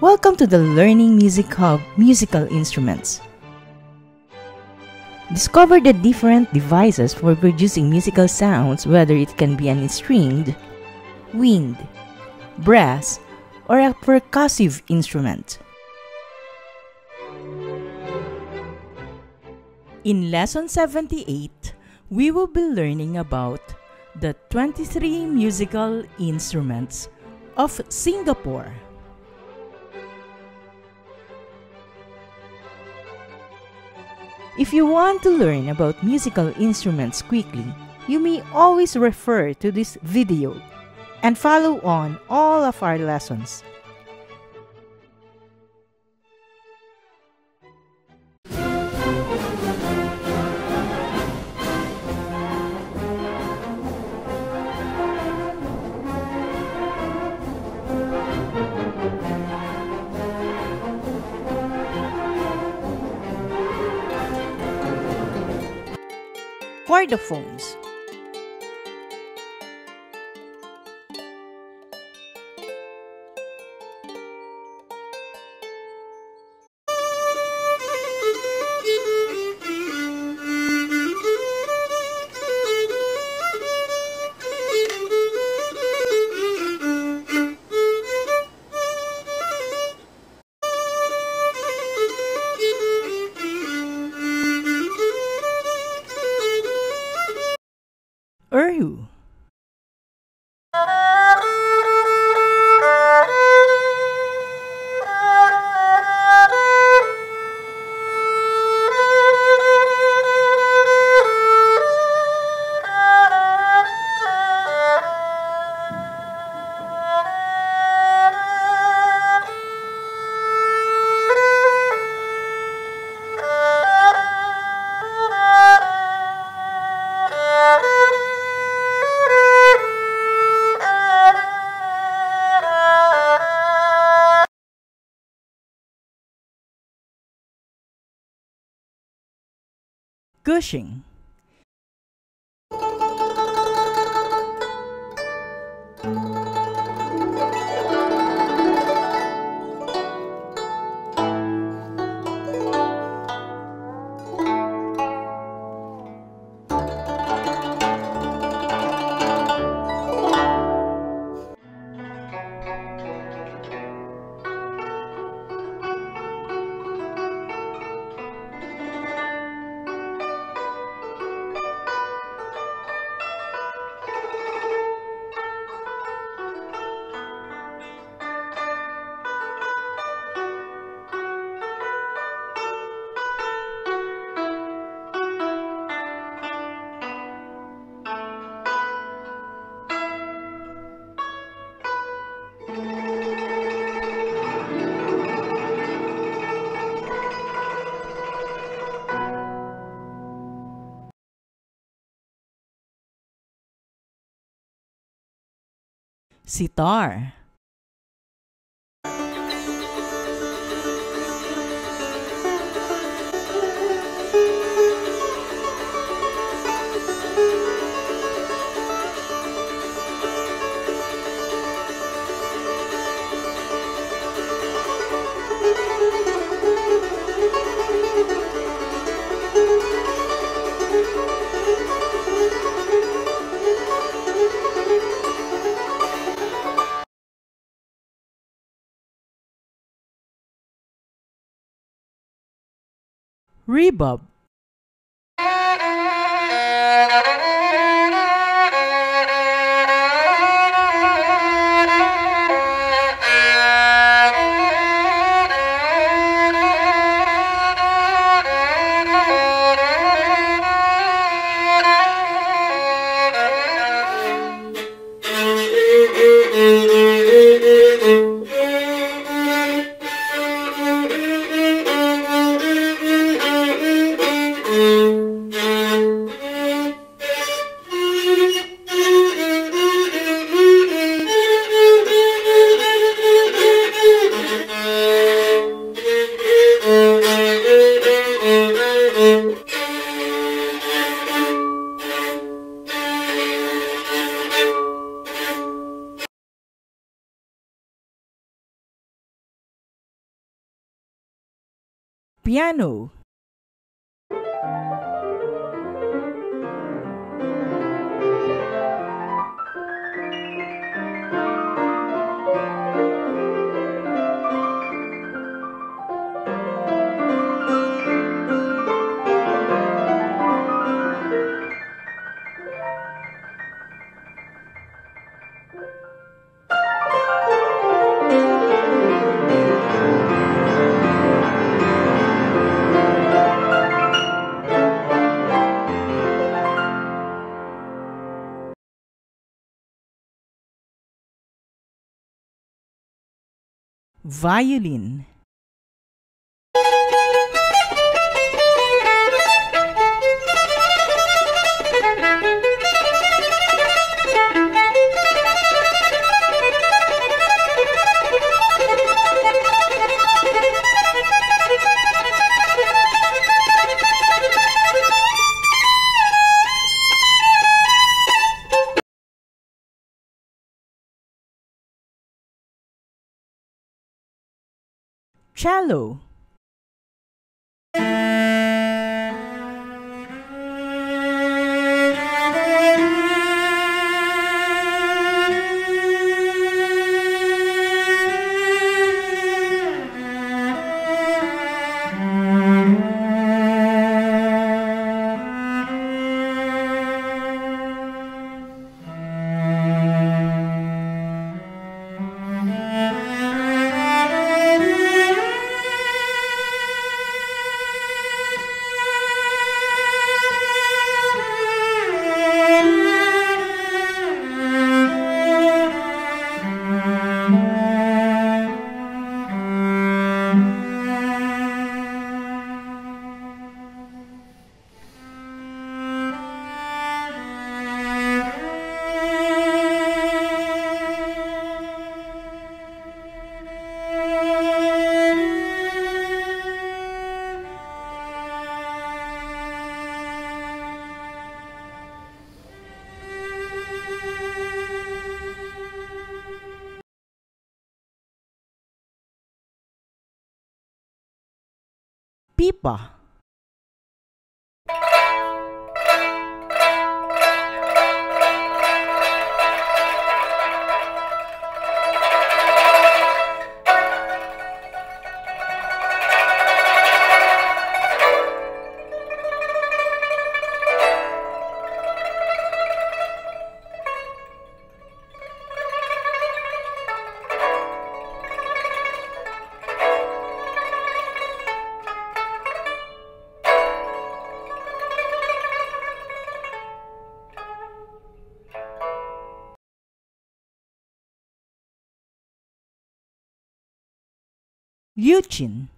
Welcome to the Learning Music Hub Musical Instruments. Discover the different devices for producing musical sounds, whether it can be an stringed, wind, brass, or a percussive instrument. In Lesson 78, we will be learning about the 23 musical instruments of Singapore. If you want to learn about musical instruments quickly, you may always refer to this video and follow on all of our lessons. Chordophones Gushing Sitar Rebab piano. Violin. Cello pa. 신.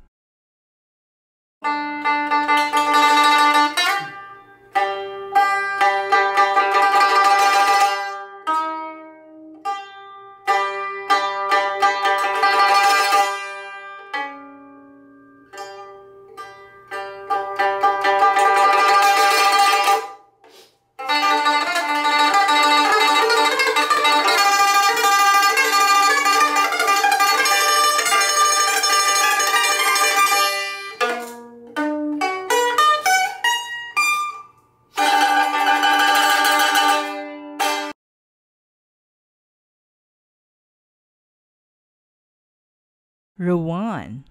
Ruan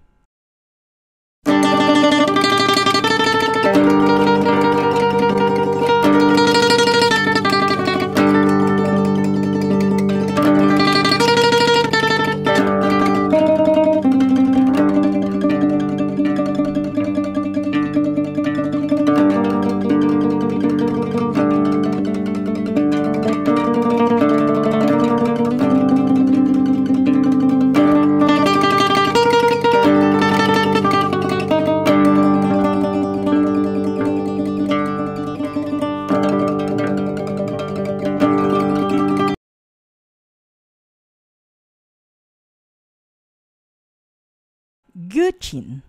Guqin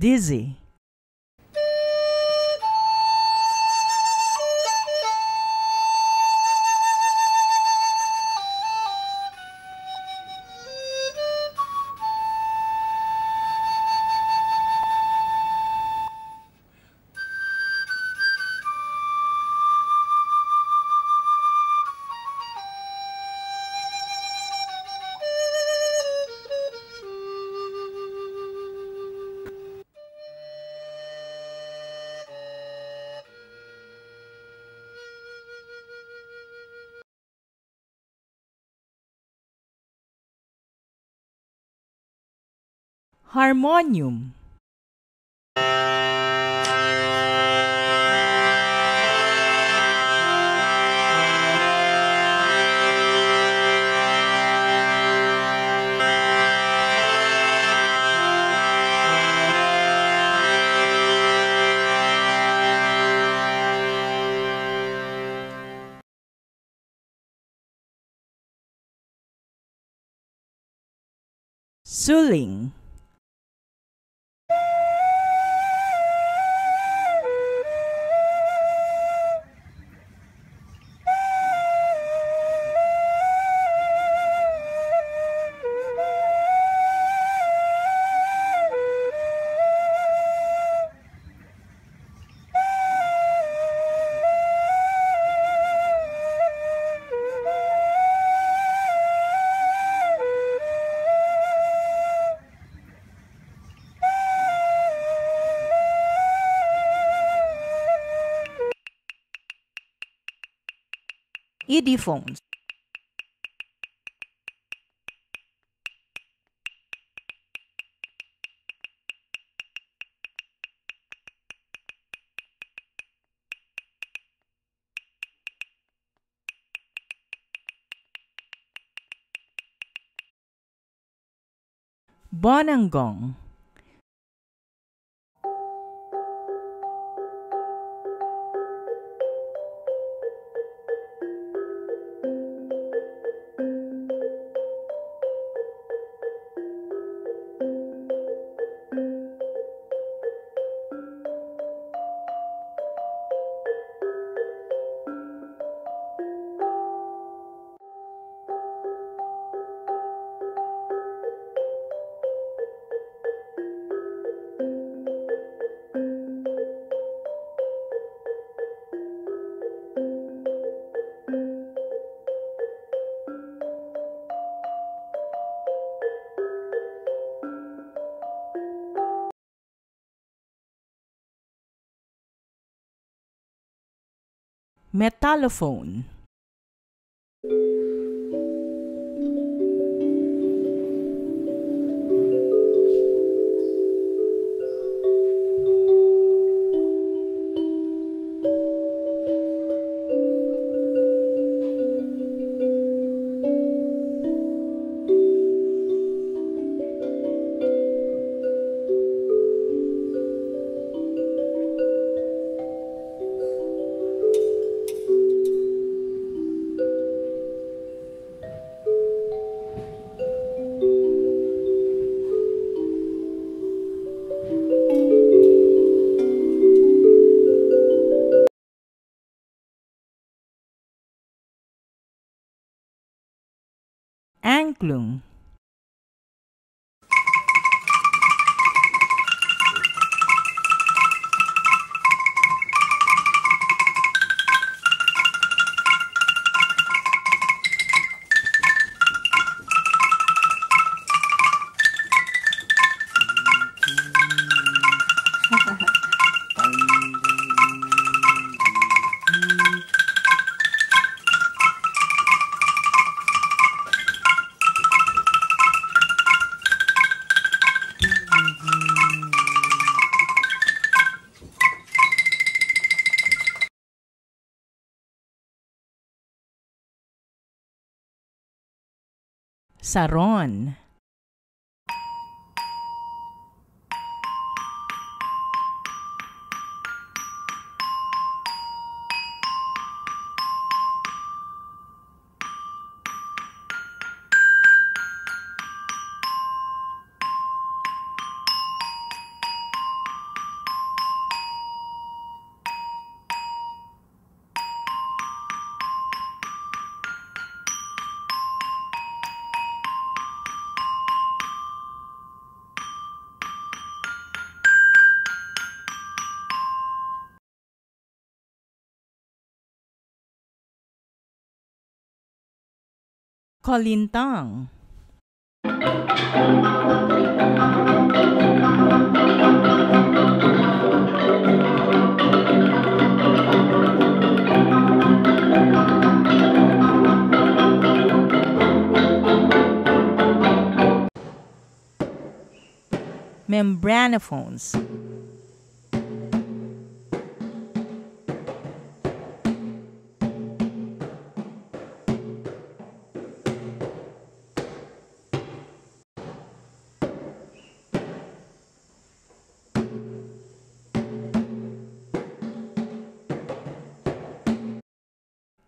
Dizi. Harmonium. Suling. Idiophones. Bonangong. Metalophone. Saron Kolintang. Membranophones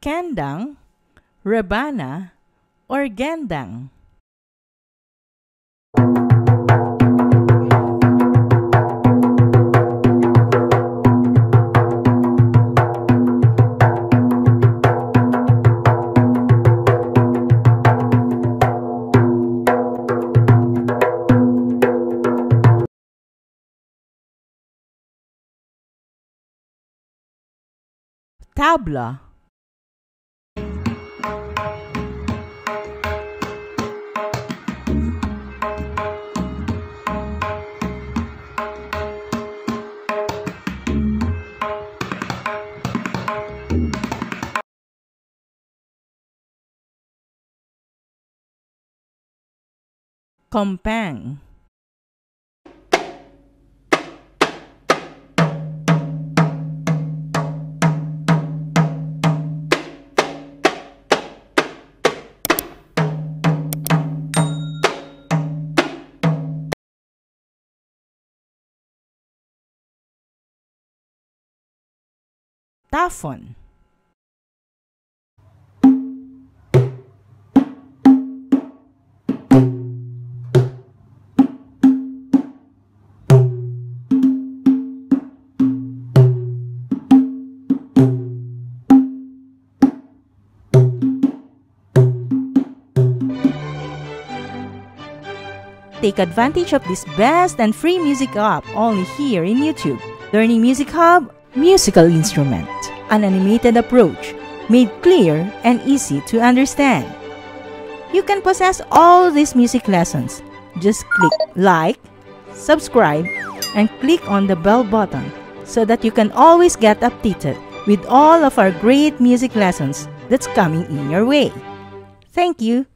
Kendang, Rebana, or Gendang. Tabla compang Tafon. Take advantage of this best and free music app only here in YouTube. Learning Music Hub, musical instrument, an animated approach, made clear and easy to understand. You can possess all these music lessons. Just click like, subscribe, and click on the bell button so that you can always get updated with all of our great music lessons that's coming in your way. Thank you.